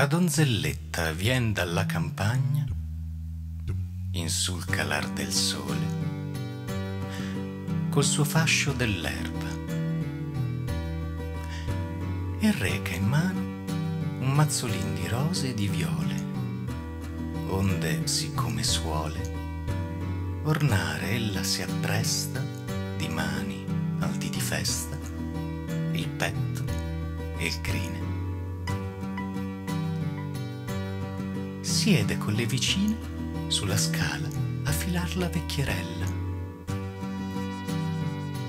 La donzelletta vien dalla campagna in sul calar del sole col suo fascio dell'erba e reca in mano un mazzolin di rose e di viole onde siccome suole ornare ella si appresta di mani al di festa il petto e il crine siede con le vicine sulla scala a filar la vecchierella.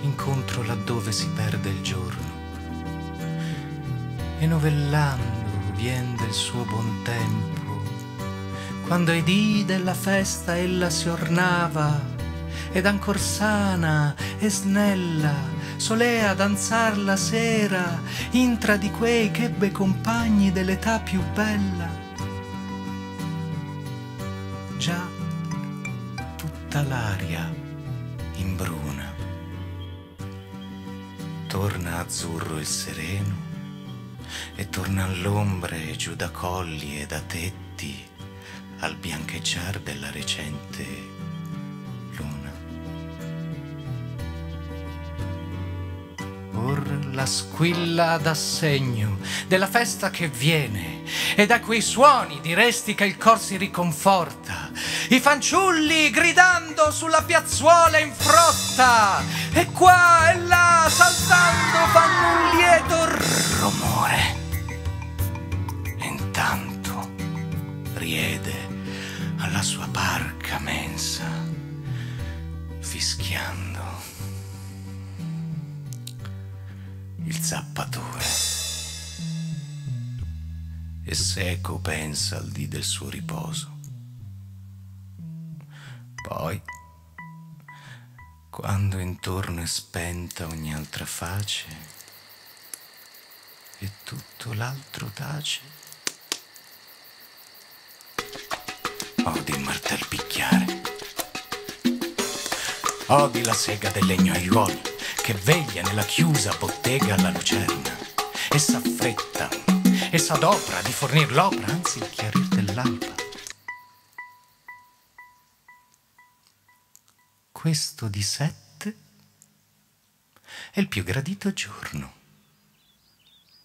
Incontro laddove si perde il giorno e novellando vien del suo buon tempo, quando ai dì della festa ella si ornava ed ancor sana e snella solea danzar la sera intra di quei che ebbe compagni dell'età più bella già tutta l'aria imbruna. Torna azzurro il sereno e torna all'ombre giù da colli e da tetti al biancheggiar della recente Or la squilla d'assegno della festa che viene e da quei suoni diresti che il cor si riconforta i fanciulli gridando sulla piazzuola in frotta e qua e là saltando fanno un lieto rumore. Intanto riede alla sua barca mensa fischiando il zappatore. E seco pensa al dì del suo riposo. Poi, quando intorno è spenta ogni altra face e tutto l'altro tace, odi il martel picchiare, odi la sega del legno aiuoli che veglia nella chiusa bottega alla lucerna e s'affretta e s'adopra di fornir l'opera, anzi il chiarir dell'alba questo di sette è il più gradito giorno,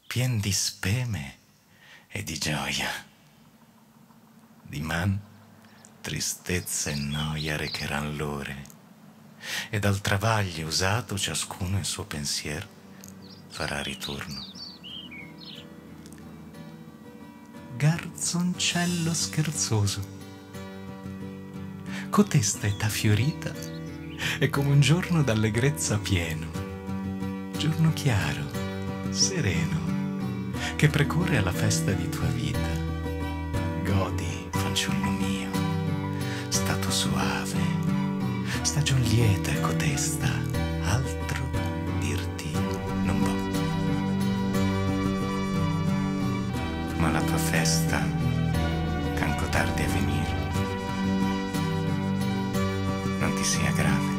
pien di speme e di gioia. Di man tristezza e noia recheran l'ore, e dal travaglio usato ciascuno il suo pensier farà ritorno. Garzoncello scherzoso, cotesta età fiorita è come un giorno d'allegrezza pieno, giorno chiaro, sereno, che precorre alla festa di tua vita. Godi, fanciullo stagion lieta cotesta, altro dirti non vo'. Ma la tua festa, canco tardi a venire, non ti sia grave.